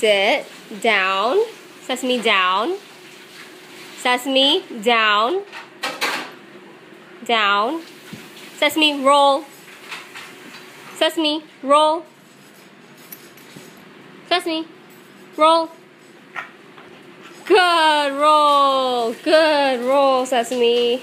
sit, down, sesame down, sesame down, down, sesame roll, sesame roll, sesame roll. Good roll, good roll, sesame.